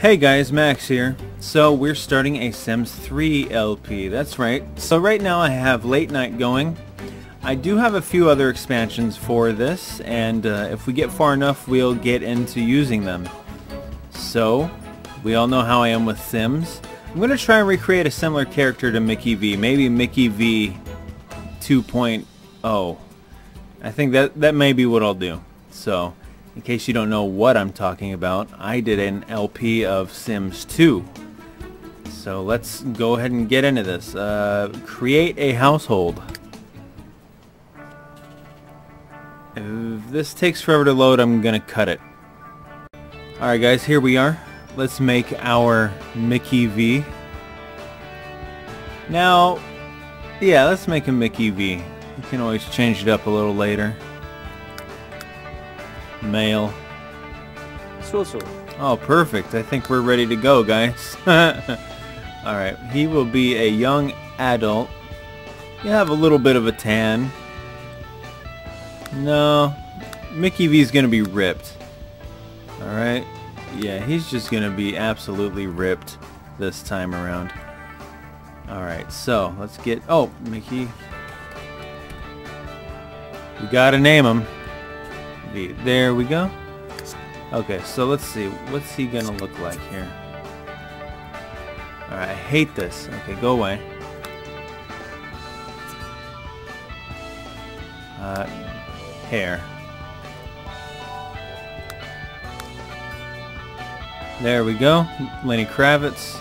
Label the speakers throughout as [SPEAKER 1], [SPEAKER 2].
[SPEAKER 1] Hey guys, Max here. So we're starting a Sims 3 LP, that's right. So right now I have Late Night going. I do have a few other expansions for this, and uh, if we get far enough we'll get into using them. So, we all know how I am with Sims. I'm going to try and recreate a similar character to Micky V, maybe Micky V 2.0. I think that, that may be what I'll do. So, in case you don't know what I'm talking about, I did an LP of Sims 2. So let's go ahead and get into this. Uh, create a household. If this takes forever to load, I'm gonna cut it. Alright guys, here we are. Let's make our Micky V. Now, yeah, let's make a Micky V. You can always change it up a little later. Male.
[SPEAKER 2] So so.
[SPEAKER 1] Oh, perfect. I think we're ready to go, guys. Alright, he will be a young adult. You have a little bit of a tan. No, Micky V's gonna be ripped. Alright? Yeah, he's just gonna be absolutely ripped this time around. Alright, so let's get... Oh, Micky. We gotta name him. There we go. Okay, so let's see. What's he gonna look like here? Alright, I hate this. Okay, go away. Uh, hair. There we go. Lenny Kravitz.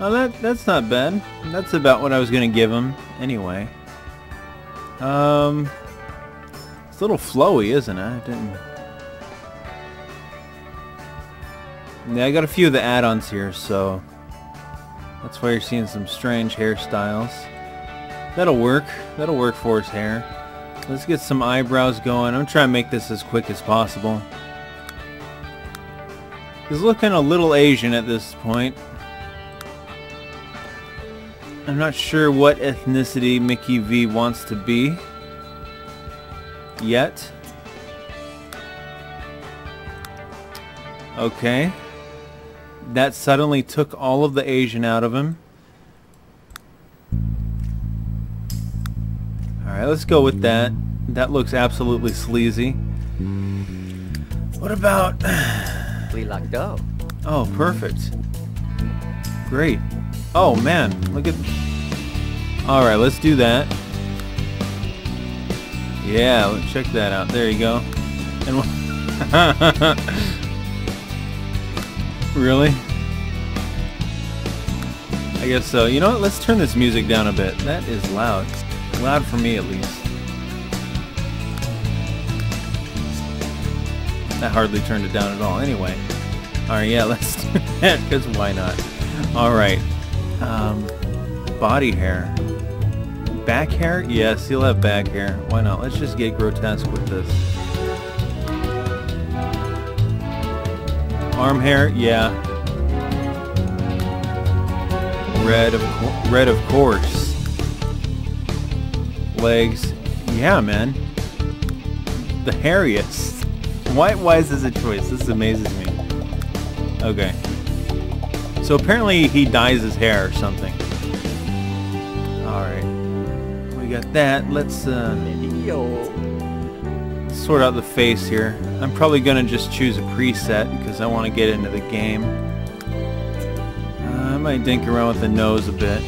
[SPEAKER 1] Oh, that that's not bad. That's about what I was gonna give him anyway. Um, it's a little flowy, isn't it? I didn't. Yeah, I got a few of the add-ons here, so that's why you're seeing some strange hairstyles. That'll work. That'll work for his hair. Let's get some eyebrows going. I'm trying to make this as quick as possible. He's looking a little Asian at this point. I'm not sure what ethnicity Micky V wants to be yet. Okay. That suddenly took all of the Asian out of him. Alright, let's go with that. That looks absolutely sleazy. What about...
[SPEAKER 2] We like dough.
[SPEAKER 1] Oh, perfect. Great. Oh, man. Look at... Alright, let's do that. Yeah, check that out. There you go. And Really? I guess so. You know what? Let's turn this music down a bit. That is loud. Loud for me, at least. I hardly turned it down at all. Anyway. Alright, yeah, let's do that, because why not? Alright. Um, body hair. Back hair? Yes, he'll have back hair. Why not? Let's just get grotesque with this. Arm hair? Yeah. Red of red of course. Legs? Yeah, man. The hairiest. Why why is a choice? This amazes me. Okay. So apparently he dyes his hair or something. Alright. Got that. Let's uh sort out the face here. I'm probably gonna just choose a preset because I want to get into the game. Uh, I might dink around with the nose a bit.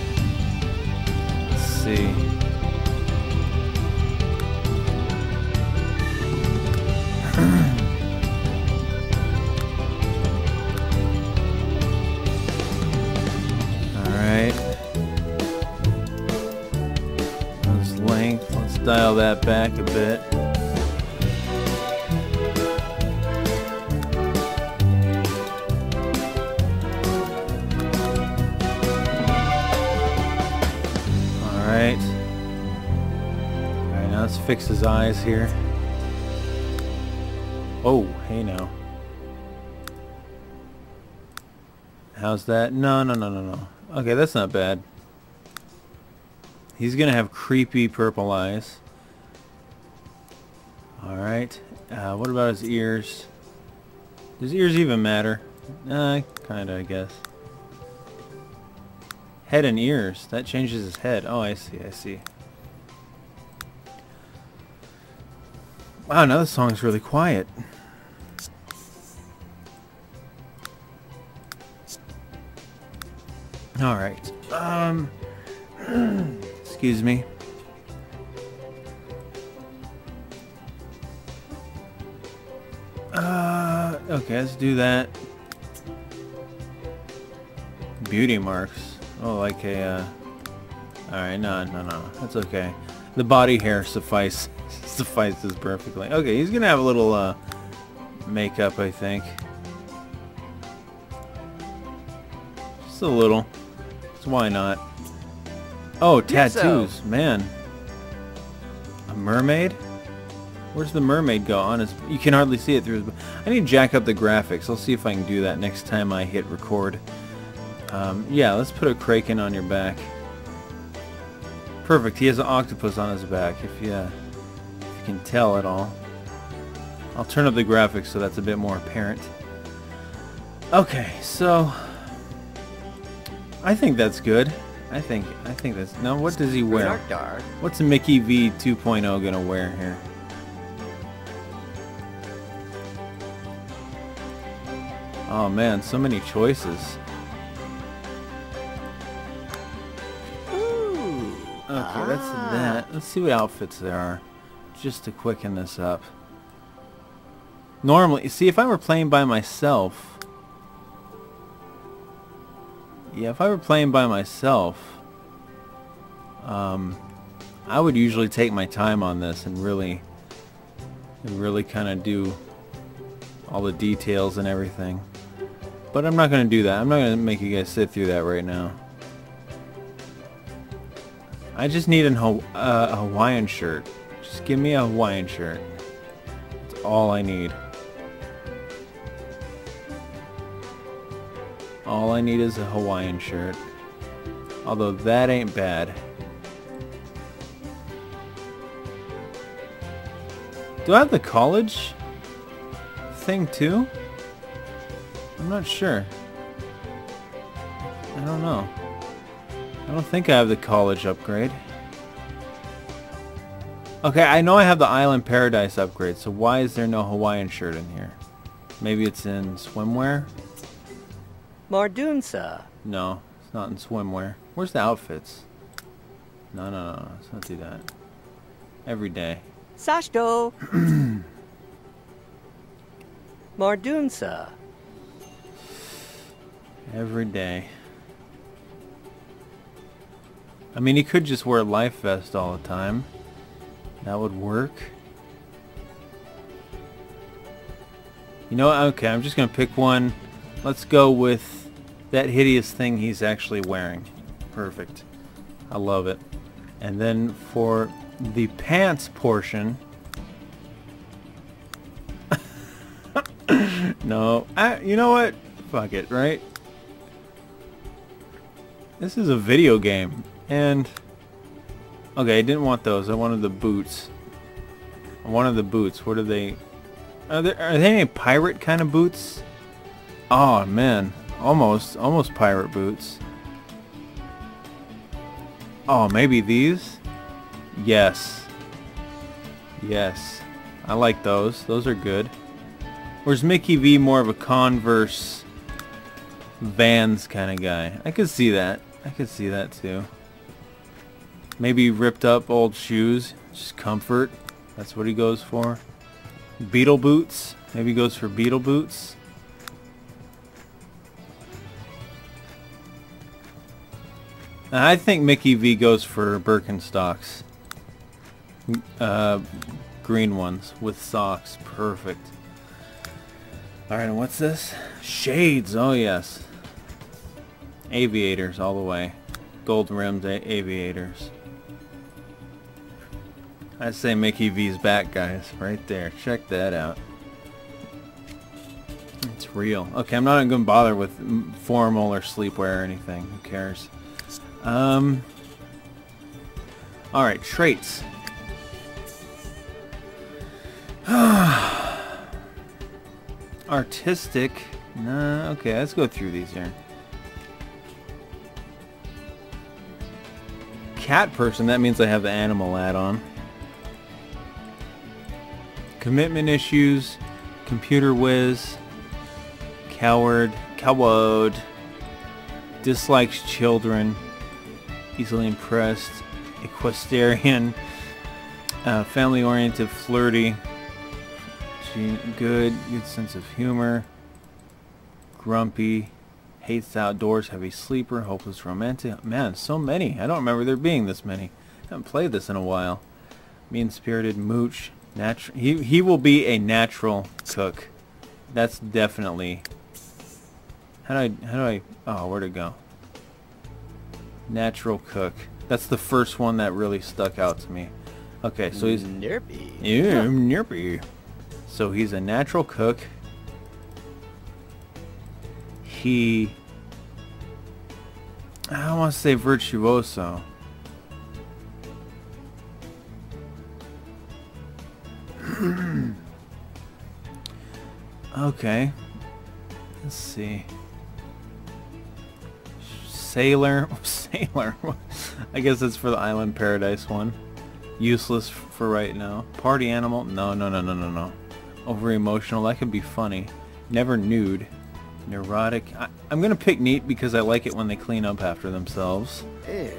[SPEAKER 1] Let's see. That back a bit. Alright. Alright, now let's fix his eyes here. Oh, hey now. How's that? No, no, no, no, no. Okay, that's not bad. He's gonna have creepy purple eyes. Alright. Uh, what about his ears? Does ears even matter? Uh, Kinda, I guess. Head and ears. That changes his head. Oh, I see, I see. Wow, now the song's really quiet. Alright. Um... excuse me. Okay, let's do that. Beauty marks. Oh, like a, uh... Alright, no, no, no. That's okay. The body hair suffice suffices perfectly. Okay, he's gonna have a little, uh, makeup, I think. Just a little. So why not? Oh, tattoos. Man. A mermaid? Where's the mermaid go on his... You can hardly see it through his... I need to jack up the graphics. I'll see if I can do that next time I hit record. Um, yeah, let's put a kraken on your back. Perfect. He has an octopus on his back, if you, uh, if you can tell at all. I'll turn up the graphics so that's a bit more apparent. Okay, so... I think that's good. I think I think that's... Now, what does he wear?
[SPEAKER 2] Dark, dark.
[SPEAKER 1] What's Micky V 2.0 gonna wear here? Oh man, so many choices.
[SPEAKER 2] Ooh.
[SPEAKER 1] Okay, that's
[SPEAKER 2] Ah.
[SPEAKER 1] that. Let's see what outfits there are. Just to quicken this up. Normally, see if I were playing by myself. Yeah, if I were playing by myself, um, I would usually take my time on this and really, and really kind of do all the details and everything. But I'm not going to do that. I'm not going to make you guys sit through that right now. I just need an, uh, a Hawaiian shirt. Just give me a Hawaiian shirt. That's all I need. All I need is a Hawaiian shirt. Although that ain't bad. Do I have the college thing too? I'm not sure. I don't know. I don't think I have the college upgrade. Okay, I know I have the Island Paradise upgrade, so why is there no Hawaiian shirt in here? Maybe it's in swimwear?
[SPEAKER 2] Mardunsa.
[SPEAKER 1] No, it's not in swimwear. Where's the outfits? No, no, no, let's not do that. Every day.
[SPEAKER 2] Sashto. Mardunsa.
[SPEAKER 1] Every day. I mean, he could just wear a life vest all the time. That would work. You know, what? okay, I'm just going to pick one. Let's go with that hideous thing he's actually wearing. Perfect. I love it. And then for the pants portion... no, I, you know what? Fuck it, right? This is a video game, and... Okay, I didn't want those. I wanted the boots. I wanted the boots. What are they? Are there are they any pirate kind of boots? Oh man, almost almost pirate boots. Oh, maybe these? Yes. Yes. I like those. Those are good. Or is Micky V more of a Converse Vans kind of guy? I could see that. I could see that too. Maybe ripped up old shoes. Just comfort. That's what he goes for. Beatle boots. Maybe he goes for Beatle boots. I think Micky V goes for Birkenstocks. Uh, green ones with socks. Perfect. Alright, and what's this? Shades. Oh, yes. Aviators all the way. Gold rimmed aviators. I say Micky V's back, guys. Right there. Check that out. It's real. Okay, I'm not going to bother with formal or sleepwear or anything. Who cares? Um. Alright, traits. Artistic, Nah, okay, let's go through these here. Cat person, that means I have the animal add-on. Commitment issues, computer whiz, coward, coward, dislikes children, easily impressed, equestrian, uh, family-oriented, flirty, good, good sense of humor, grumpy, hates the outdoors, heavy sleeper, hopeless romantic. Man, so many. I don't remember there being this many. I haven't played this in a while. Mean-spirited, mooch, natural. He he will be a natural cook. That's definitely. How do I how do I? Oh, where'd it go? Natural cook. That's the first one that really stuck out to me. Okay, so he's
[SPEAKER 2] Nerpy.
[SPEAKER 1] yeah, nerpy. So he's a natural cook. He I don't want to say virtuoso. okay. Let's see. Sailor. Sailor. I guess it's for the Island Paradise one. Useless for right now. Party animal. No, no, no, no, no, no. Over emotional. That could be funny. Never nude. Neurotic. I, I'm going to pick neat because I like it when they clean up after themselves.
[SPEAKER 2] Ew.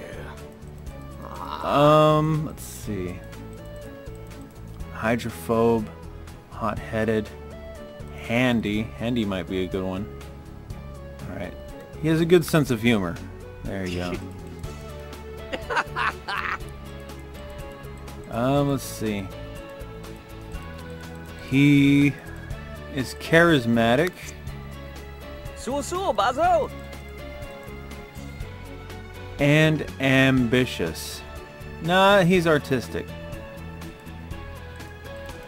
[SPEAKER 1] Um, let's see. Hydrophobe, hot-headed, handy. Handy might be a good one. All right. He has a good sense of humor. There you go. um, let's see. He is charismatic.
[SPEAKER 2] Suo Bazo.
[SPEAKER 1] and ambitious. Nah, he's artistic.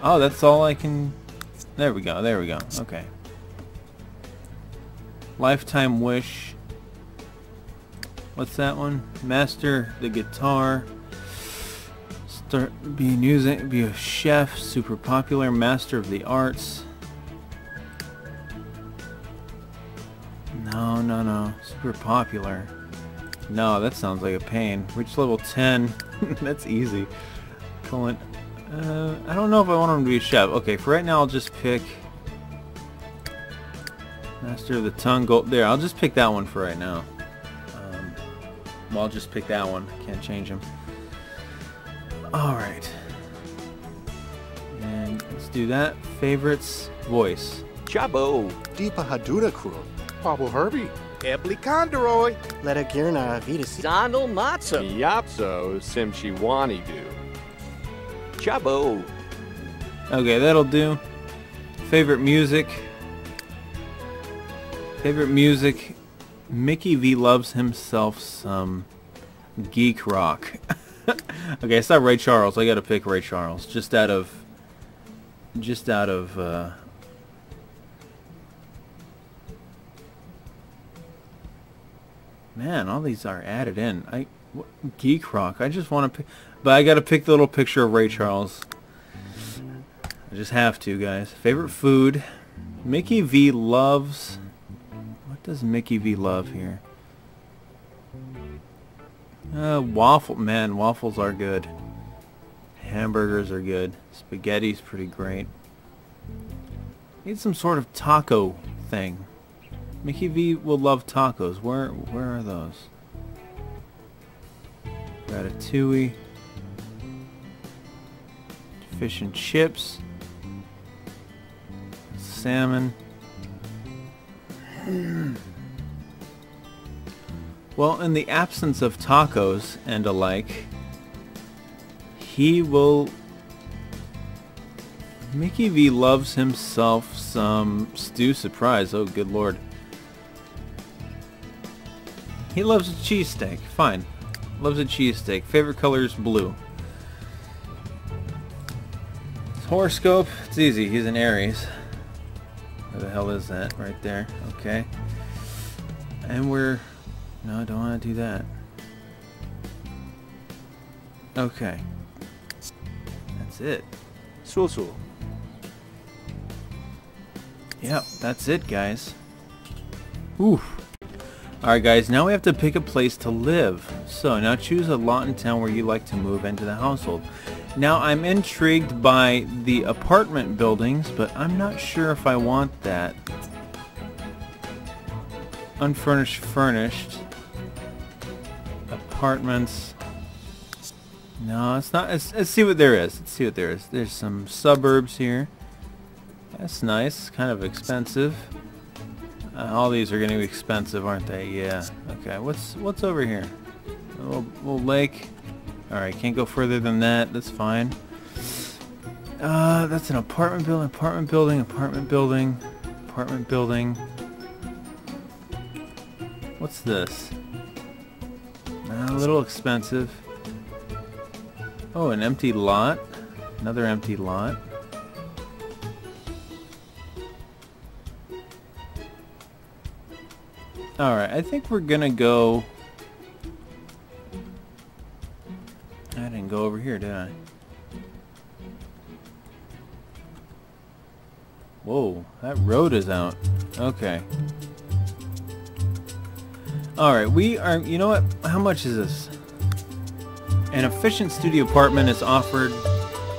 [SPEAKER 1] Oh, that's all I can... There we go, there we go. Okay. Lifetime wish. What's that one? Master the guitar. Start be music, be a chef, super popular, master of the arts. No, no, no. Super popular. No, that sounds like a pain. Reach level 10. That's easy. Colon. Uh, I don't know if I want him to be a chef. Okay, for right now I'll just pick... Master of the Tongue Gold. There, I'll just pick that one for right now. Um, well, I'll just pick that one. Can't change him. Alright. And let's do that. Favorites. Voice.
[SPEAKER 2] Chabo.
[SPEAKER 3] Deepa Haduna Crew. Pablo Herbie.
[SPEAKER 4] Ebli Condoroy.
[SPEAKER 5] Leta Girna Vitas.
[SPEAKER 2] Donald Matzo.
[SPEAKER 4] Yapso Simchiwani do.
[SPEAKER 2] Chabo.
[SPEAKER 1] Okay, that'll do. Favorite music. Favorite music. Mickey V loves himself some geek rock. okay, it's not Ray Charles. I gotta pick Ray Charles. Just out of... Just out of... Uh, man, all these are added in. I what, geek rock. I just want to but I got to pick the little picture of Ray Charles. I just have to, guys. Favorite food. Micky V loves... What does Micky V love here? Uh, waffle. Man, waffles are good. Hamburgers are good. Spaghetti's pretty great. Need some sort of taco thing. Micky V will love tacos. Where where are those? Ratatouille. Fish and chips. Salmon. Well, in the absence of tacos and alike, he will... Micky V loves himself some stew surprise. Oh, good lord. He loves a cheesesteak. Fine. Loves a cheesesteak. Favorite color is blue. His horoscope, it's easy. He's an Aries. Where the hell is that? Right there. Okay. And we're... No, I don't want to do that. Okay. That's it.
[SPEAKER 4] Susu.
[SPEAKER 1] Yep, that's it, guys. Oof. Alright guys, now we have to pick a place to live. So now choose a lot in town where you like to move into the household. Now I'm intrigued by the apartment buildings, but I'm not sure if I want that. Unfurnished, furnished. Apartments. No, it's not. Let's, let's see what there is. Let's see what there is. There's some suburbs here. That's nice. Kind of expensive. Uh, all these are going to be expensive, aren't they? Yeah. Okay. What's what's over here? A little, little lake. All right. Can't go further than that. That's fine. Uh, that's an apartment building. Apartment building. Apartment building. Apartment building. What's this? Uh, a little expensive. Oh, an empty lot. Another empty lot. Alright, I think we're gonna go... I didn't go over here, did I? Whoa, that road is out. Okay. Alright, we are... You know what? How much is this? An efficient studio apartment is offered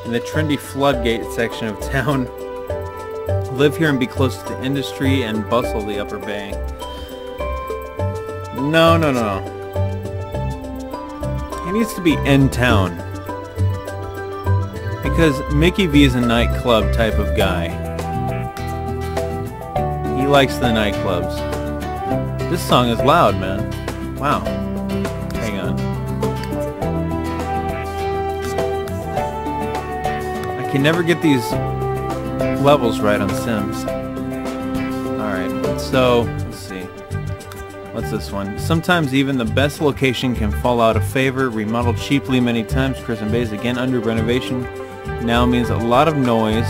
[SPEAKER 1] in the trendy floodgate section of town. Live here and be close to the industry and bustle the Upper Bay. No, no, no. He needs to be in town. Because Micky V is a nightclub type of guy. He likes the nightclubs. This song is loud, man. Wow. Hang on. I can never get these levels right on Sims. Alright, so. What's this one? Sometimes even the best location can fall out of favor. Remodeled cheaply many times, Crescent Bay is again under renovation. Now means a lot of noise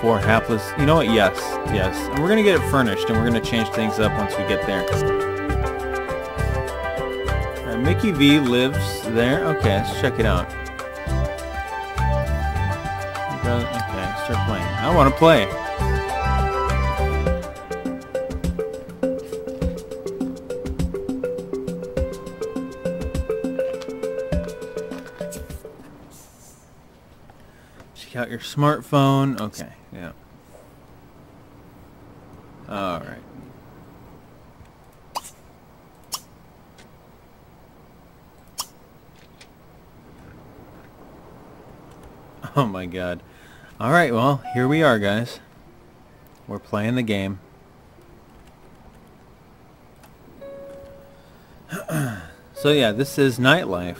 [SPEAKER 1] for hapless... You know what? Yes. Yes. And we're going to get it furnished, and we're going to change things up once we get there. Uh, Micky V lives there. Okay, let's check it out. Okay, start playing. I want to play. Your smartphone. Okay, yeah. All right. Oh my god. Alright, well, here we are, guys. We're playing the game. so yeah, this is nightlife.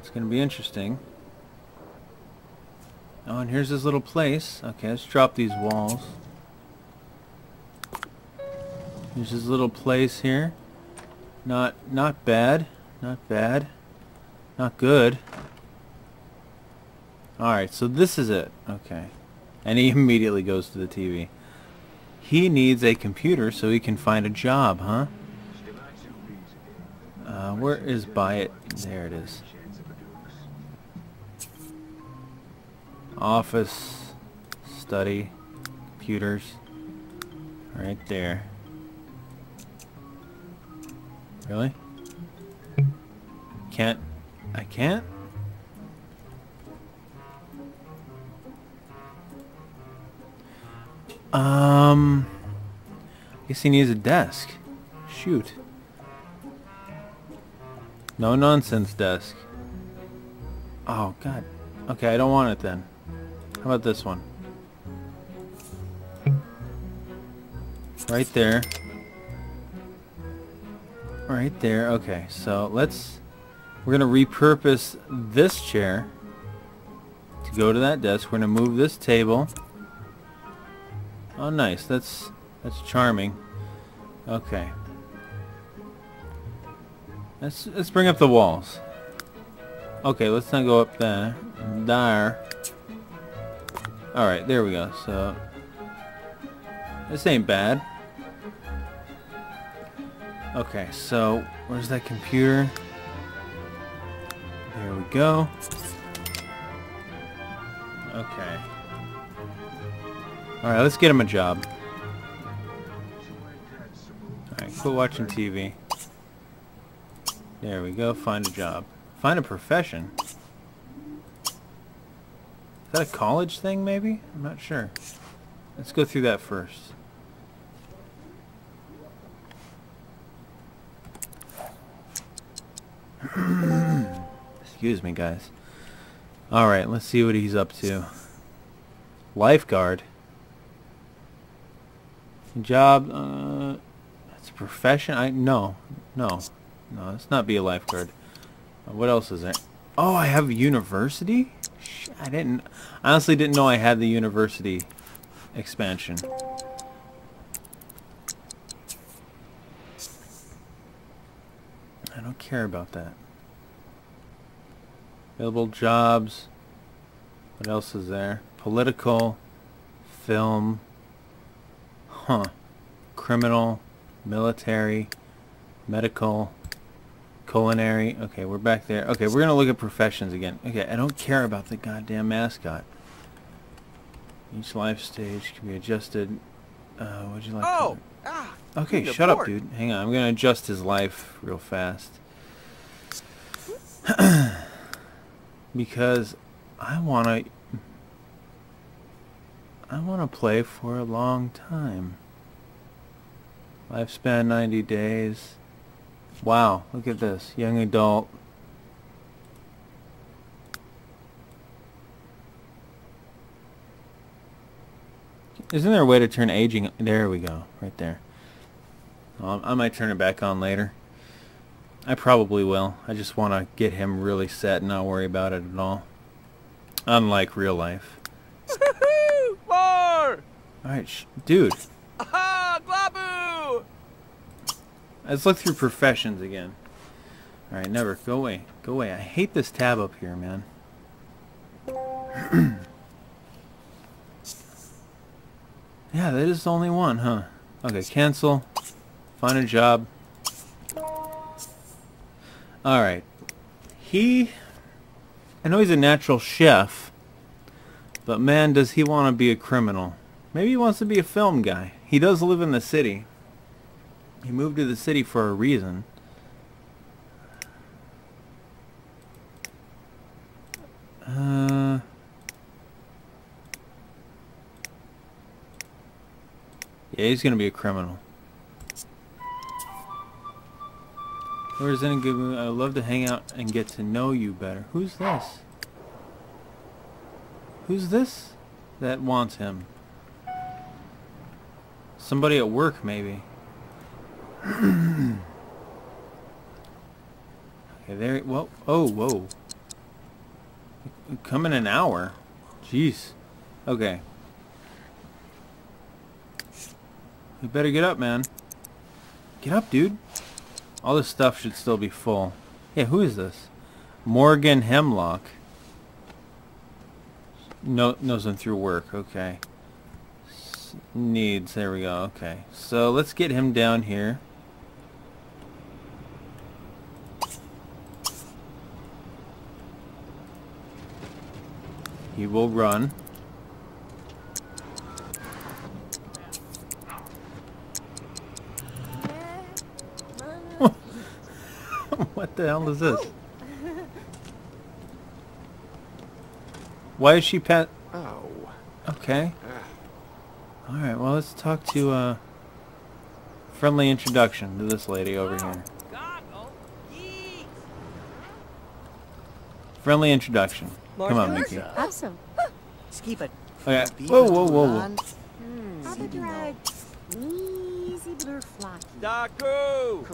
[SPEAKER 1] It's going to be interesting. Oh, and here's this little place. Okay, let's drop these walls. There's this little place here. Not not bad. Not bad. Not good. Alright, so this is it. Okay. And he immediately goes to the TV. He needs a computer so he can find a job, huh? Uh, where is buy it? There it is. Office, study, computers. Right there. Really? Can't. I can't? Um, I guess he needs a desk. Shoot. No nonsense desk. Oh, God. Okay, I don't want it then. How about this one? Right there. Right there. Okay, so let's... We're going to repurpose this chair to go to that desk. We're going to move this table. Oh, nice. That's that's charming. Okay. Let's let's bring up the walls. Okay, let's not go up there. There. All right, there we go. So this ain't bad. Okay, so where's that computer? There we go. Okay. Alright, let's get him a job. Alright, Quit watching TV. There we go. Find a job. Find a profession. That a college thing, maybe? I'm not sure. Let's go through that first. Excuse me, guys. Alright, let's see what he's up to. Lifeguard. Job, uh, that's a profession? I, no, no, no, let's not be a lifeguard. What else is there? Oh, I have a university? I didn't, I honestly didn't know I had the university expansion. I don't care about that. Available jobs. What else is there? Political. Film. Huh. Criminal. Military. Medical. Culinary. Okay, we're back there. Okay, we're going to look at professions again. Okay, I don't care about the goddamn mascot. Each life stage can be adjusted. Uh, would you like
[SPEAKER 2] Oh!
[SPEAKER 1] to...
[SPEAKER 2] Ah!
[SPEAKER 1] Okay, shut up, dude. Hang on, I'm gonna adjust his life real fast. because I wanna... I wanna play for a long time. Lifespan 90 days. Wow, look at this. Young adult. Isn't there a way to turn aging? There we go, right there. Um, I might turn it back on later. I probably will. I just want to get him really set and not worry about it at all. Unlike real life.
[SPEAKER 2] Woohoo! More!
[SPEAKER 1] Alright, dude. Let's look through professions again. Alright, never. Go away. Go away. I hate this tab up here, man. yeah, that is the only one, huh? Okay, cancel. Find a job. Alright. He... I know he's a natural chef, but man, does he want to be a criminal. Maybe he wants to be a film guy. He does live in the city. He moved to the city for a reason. Uh... Yeah, he's gonna be a criminal. Where's any good? I'd love to hang out and get to know you better. Who's this? Who's this that wants him? Somebody at work, maybe. okay, there. Whoa. Oh, whoa. Come in an hour. Jeez. Okay. You better get up, man. Get up, dude. All this stuff should still be full. Yeah, who is this? Morgan Hemlock. No, knows him through work. Okay. S- needs. There we go. Okay. So let's get him down here. He will run. what the hell is this? Why is she pet?
[SPEAKER 4] Oh.
[SPEAKER 1] Okay. Alright, well let's talk to, uh... Friendly introduction to this lady over here. Friendly introduction. Come on, Micky.
[SPEAKER 5] Awesome.
[SPEAKER 6] Skip it.
[SPEAKER 1] Okay. Whoa, whoa, whoa, whoa.
[SPEAKER 5] Other. Easy blur flocky.
[SPEAKER 2] Daku!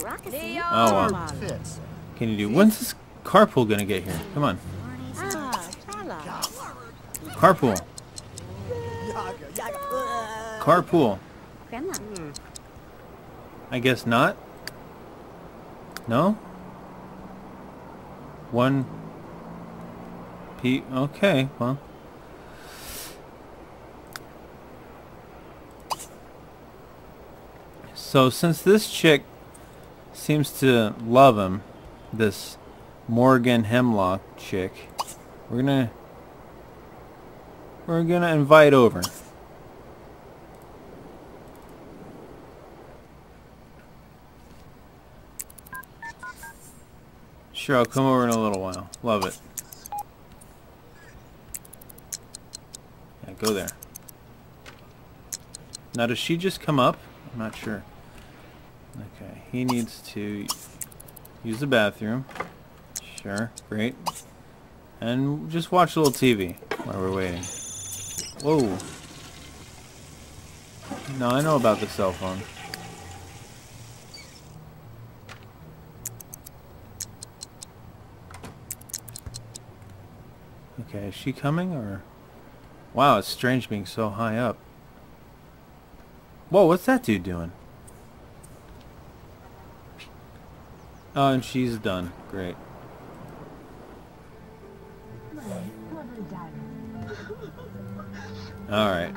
[SPEAKER 1] Oh, well.
[SPEAKER 6] Fits.
[SPEAKER 1] Can you do... When's this carpool gonna get here? Come on.
[SPEAKER 5] Ah.
[SPEAKER 1] Carpool. Carpool.
[SPEAKER 5] Grandma.
[SPEAKER 1] I guess not. No? One Okay, well. So since this chick seems to love him, this Morgan Hemlock chick, we're gonna we're gonna invite over. Sure, I'll come over in a little while. Love it. Go there. Now, does she just come up? I'm not sure. Okay, he needs to use the bathroom. Sure, great. And just watch a little TV while we're waiting. Whoa. No, I know about the cell phone. Okay, is she coming or... Wow, it's strange being so high up. Whoa, what's that dude doing? Oh, and she's done. Great. Alright.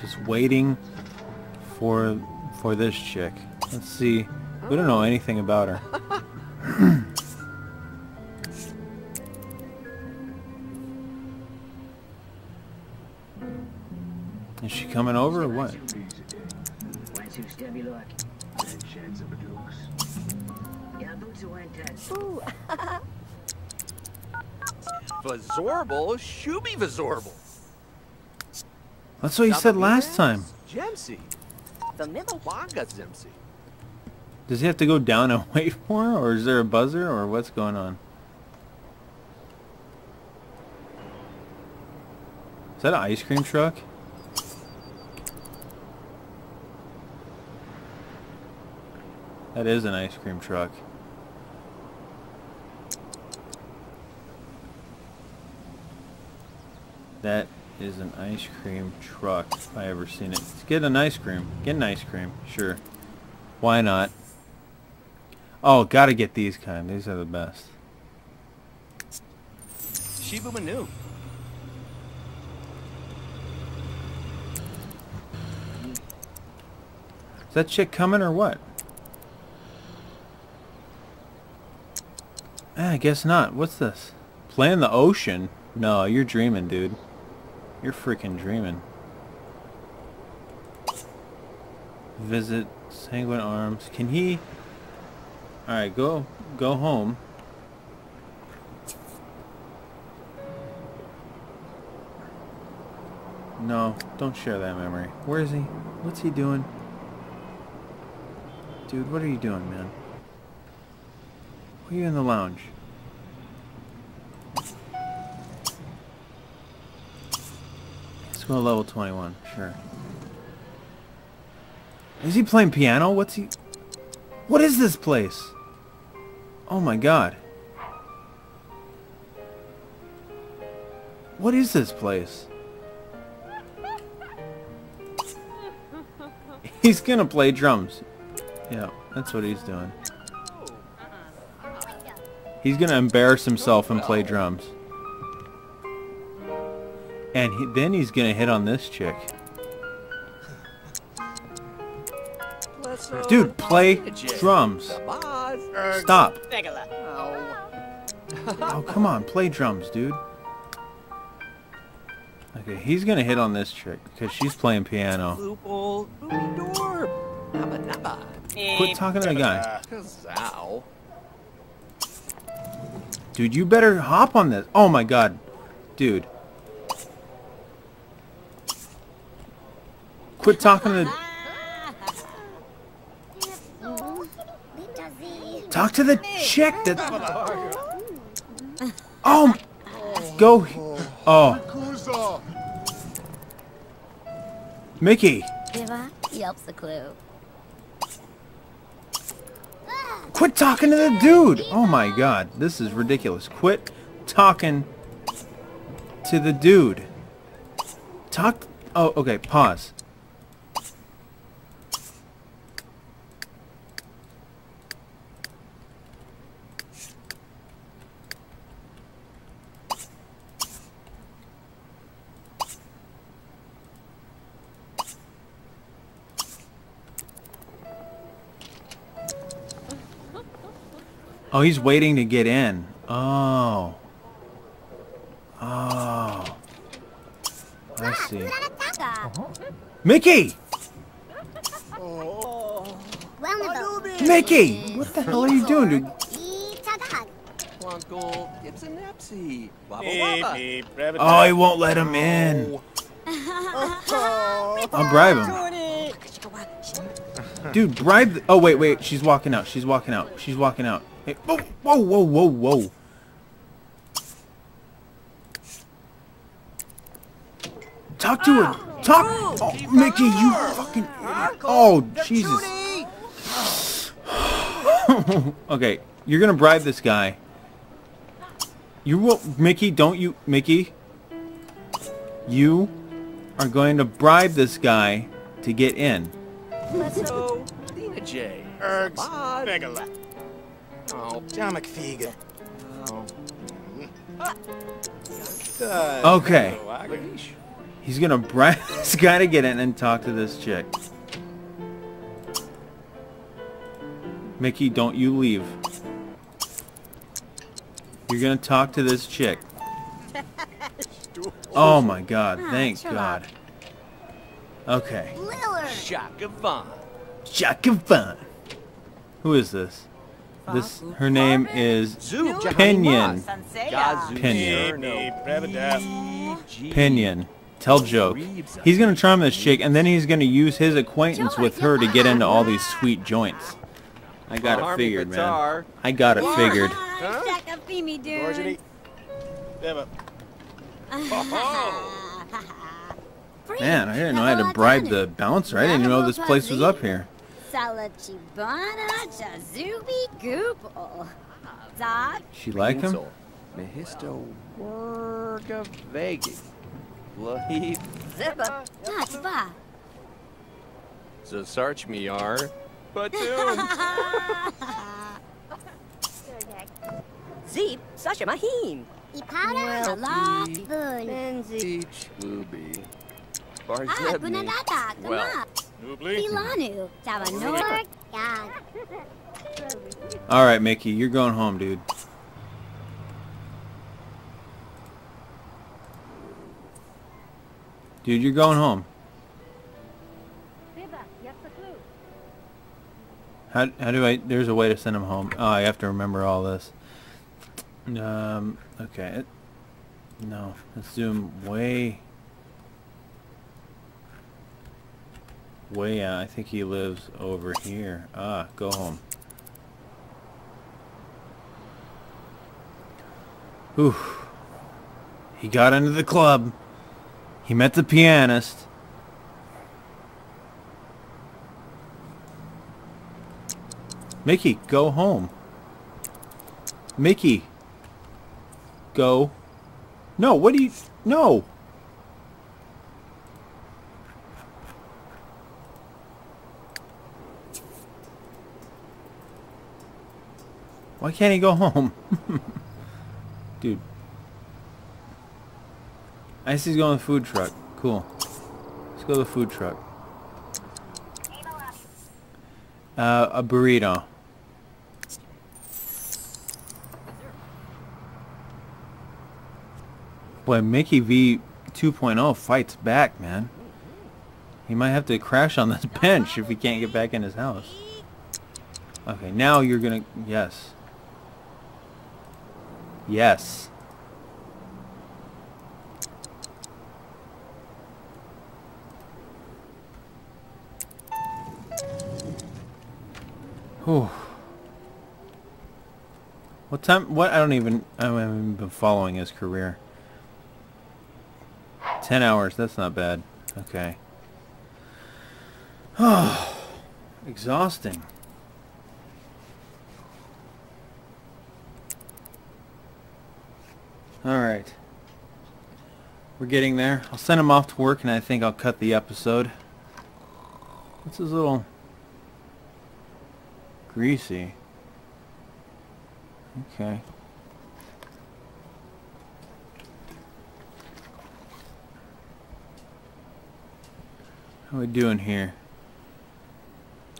[SPEAKER 1] Just waiting for for this chick. Let's see. We don't know anything about her. Coming over or what?
[SPEAKER 5] Ooh,
[SPEAKER 2] Vazorble? Shooby Vazorble.
[SPEAKER 1] That's what you said last time.
[SPEAKER 2] Gemsy.
[SPEAKER 5] the middle.
[SPEAKER 2] Wanga
[SPEAKER 1] Does he have to go down and wait for her, or is there a buzzer, or what's going on? Is that an ice cream truck? That is an ice cream truck. That is an ice cream truck, if I ever seen it. Let's get an ice cream. Get an ice cream, sure. Why not? Oh, gotta get these kind. These are the best.
[SPEAKER 2] Shibu Manu.
[SPEAKER 1] Is that chick coming or what? Eh, I guess not. What's this? Play in the ocean? No, you're dreaming, dude. You're freaking dreaming. Visit Sanguine Arms. Can he... Alright, go, go home. No, don't share that memory. Where is he? What's he doing? Dude, what are you doing, man? You in the lounge? Let's go to level 21, sure. Is he playing piano? What's he... What is this place? Oh my god. What is this place? He's gonna play drums. Yeah, that's what he's doing. He's gonna embarrass himself and play drums. And he, then he's gonna hit on this chick. Dude, play drums. Stop. Oh, come on, play drums, dude. Okay, he's gonna hit on this chick because she's playing piano.
[SPEAKER 2] Loophole. Booby Dorb. Nabba nabba.
[SPEAKER 1] Quit talking to the guy. Dude, you better hop on this. Oh my god. Dude. Quit talking to the... Talk to the chick that... Oh! Go... Oh. Micky!
[SPEAKER 5] Diva, he helps the clue.
[SPEAKER 1] Quit talking to the dude! Oh my god, this is ridiculous. Quit talking to the dude. Talk... Oh, okay, pause. Oh, he's waiting to get in. Oh. Oh. I see. Micky! Micky! What the hell are you doing, dude? Oh, he won't let him in. I'll bribe him. Dude, bribe. Oh wait, wait. She's walking out. She's walking out. She's walking out. Hey, whoa, whoa, whoa, whoa, whoa. Talk to her. Talk. Oh, Micky, you fucking. idiot. Oh, Jesus. okay, you're gonna bribe this guy. You will, Micky. Don't you, Micky? You are going to bribe this guy to get in.
[SPEAKER 2] So, Dina J.
[SPEAKER 6] Ergs,
[SPEAKER 2] Sabad.
[SPEAKER 6] Begala.
[SPEAKER 2] Oh,
[SPEAKER 6] John McFegan.
[SPEAKER 2] oh.
[SPEAKER 1] Okay. He's gonna bribe this guy to get in and talk to this chick. Micky, don't you leave. You're gonna talk to this chick. Oh my god, ah,
[SPEAKER 5] thank
[SPEAKER 1] god. Okay.
[SPEAKER 5] Lillard.
[SPEAKER 2] Shaka Vaughn.
[SPEAKER 1] Shaka fun. Who is this? This her name is
[SPEAKER 2] Zoo.
[SPEAKER 1] Pinion. Pinion.
[SPEAKER 6] Beep, beep, rabbit dub.
[SPEAKER 1] Pinion. Tell joke. He's gonna charm this chick and then he's gonna use his acquaintance with her to get into all these sweet joints. I got it figured, man. I got it figured.
[SPEAKER 5] Shaka Fimi, dude.
[SPEAKER 6] Gorgity. Beba.
[SPEAKER 1] Man, I didn't know I had to bribe the bouncer. I didn't know this place was up here.
[SPEAKER 5] Salachibana Jazubi Goople. Zod.
[SPEAKER 1] She like him?
[SPEAKER 2] Pencil. Mehisto Werga Vegi. Lahib.
[SPEAKER 5] Zippa. Tatba.
[SPEAKER 2] Zasarch me are. Batoon.
[SPEAKER 7] Zeep, Sasha Mahim.
[SPEAKER 5] Ipara. La. Boon.
[SPEAKER 7] Menzi.
[SPEAKER 2] Teach Luby.
[SPEAKER 5] Ah,
[SPEAKER 2] Barzebni.
[SPEAKER 5] Gunadata.
[SPEAKER 2] Well.
[SPEAKER 5] Kama.
[SPEAKER 6] Noobly.
[SPEAKER 5] Pilanu. Tawanor. God.
[SPEAKER 1] Alright, Micky, you're going home, dude. Dude, you're going home. How, how do I... There's a way to send him home. Oh, I have to remember all this. Um, okay. No, let's zoom way... Way out. I think he lives over here. Ah, go home. Whew. He got into the club. He met the pianist. Micky, go home. Micky. Go. No, what do you... No. Why can't he go home? Dude. I see he's going to the food truck. Cool. Let's go to the food truck. Uh, a burrito. Boy, Micky V 2.0 fights back, man. He might have to crash on this bench if he can't get back in his house. Okay, now you're gonna... Yes. Yes. Whew. What time? What? I don't even. I haven't even been following his career. Ten hours. That's not bad. Okay. Oh, exhausting. All right. We're getting there. I'll send him off to work, and I think I'll cut the episode. What's his little greasy? Okay. How we doing here?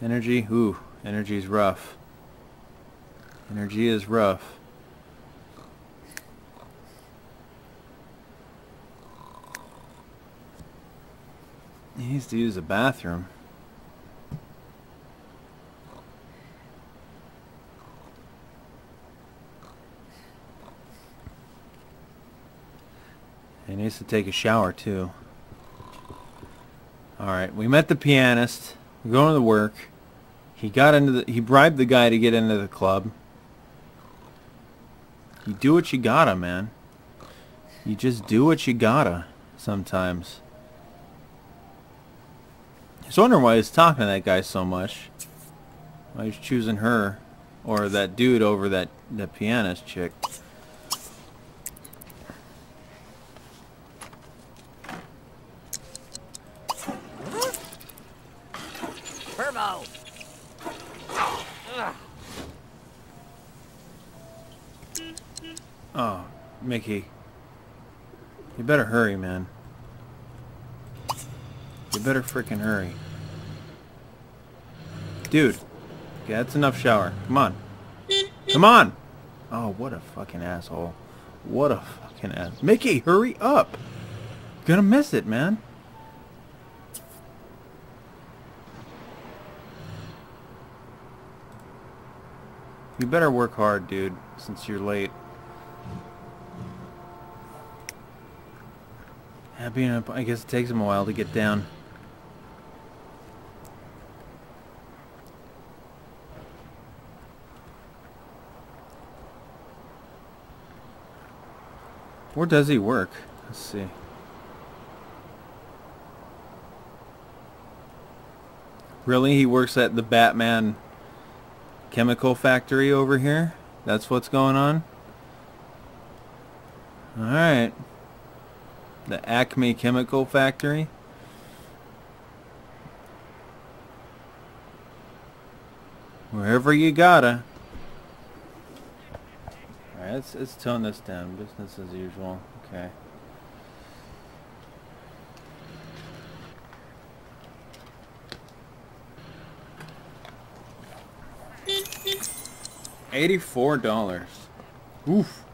[SPEAKER 1] Energy? Ooh, energy's rough. Energy is rough. He needs to use a bathroom. He needs to take a shower too. Alright, we met the pianist. We're going to work. He got into the he bribed the guy to get into the club. You do what you gotta, man. You just do what you gotta sometimes. I was wondering why he's talking to that guy so much. Why he's choosing her or that dude over that that pianist chick.
[SPEAKER 7] Turbo.
[SPEAKER 1] Oh, Micky. You better hurry, man. You better freaking hurry. Dude. Okay, that's enough shower. Come on. Come on! Oh, what a fucking asshole. What a fucking ass. Micky, hurry up! Gonna miss it, man. You better work hard, dude, since you're late. Being up, I guess it takes him a while to get down. Where does he work? Let's see. Really? He works at the Batman chemical factory over here? That's what's going on? Alright. The Acme Chemical Factory. Wherever you gotta. Alright, let's, let's tone this down. Business as usual. Okay. Eighty-four dollars. Oof.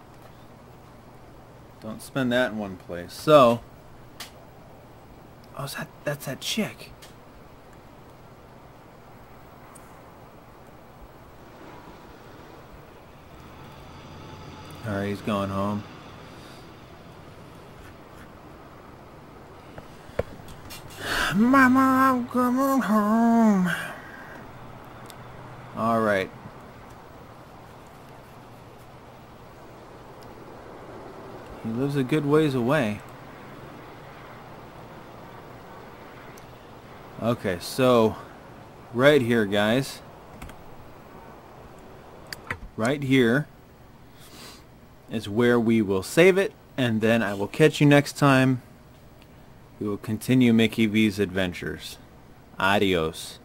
[SPEAKER 1] Don't spend that in one place. So, oh, is that that's that chick. All right, he's going home. Mama, I'm coming home. All right. He lives a good ways away. Okay, so right here, guys. Right here is where we will save it, and then I will catch you next time. We will continue Micky V's adventures. Adios.